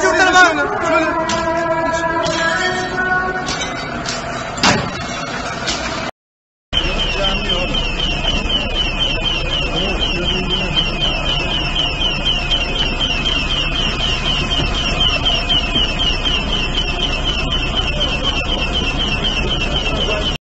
兄弟们。